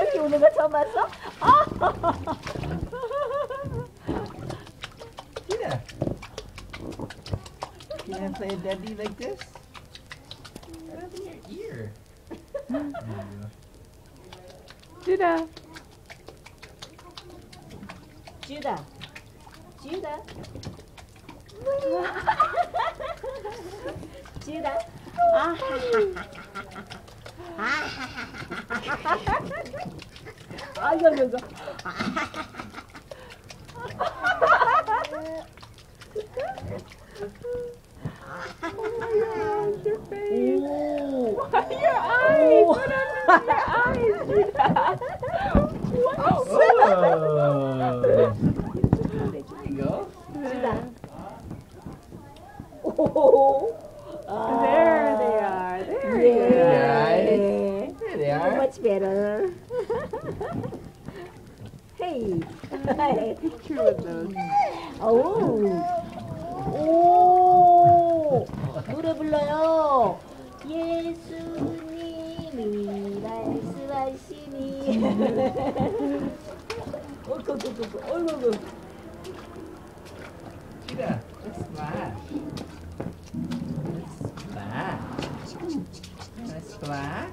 이렇게 우는 거 처음 봤어? Yeah. Can I play a daddy like this? Right up in your ear. 주다. 주 Tira. Ah, Ai, meu Deus. What's ah There you go. 아. There they are. There 예. you go. Yeah. There they are. Much better. hey. True with those. 오. 오. 노래 불러요. 예수님이 말씀하시니. 어이구, 어이구, 어이구. Два.